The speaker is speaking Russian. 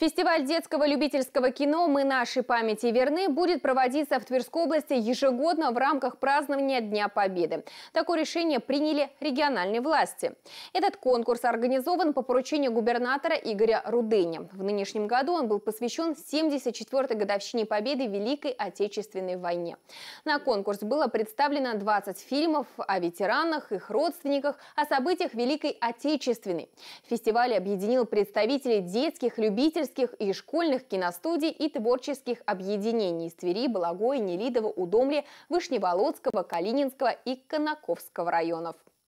Фестиваль детского любительского кино «Мы нашей памяти верны» будет проводиться в Тверской области ежегодно в рамках празднования Дня Победы. Такое решение приняли региональные власти. Этот конкурс организован по поручению губернатора Игоря Рудыни. В нынешнем году он был посвящен 74-й годовщине Победы в Великой Отечественной войне. На конкурс было представлено 20 фильмов о ветеранах, их родственниках, о событиях Великой Отечественной. Фестиваль объединил представителей детских любителей любительских и школьных киностудий и творческих объединений из Твери, Балагоя, Нелидова, Удомли, Вышневолодского, Калининского и Конаковского районов.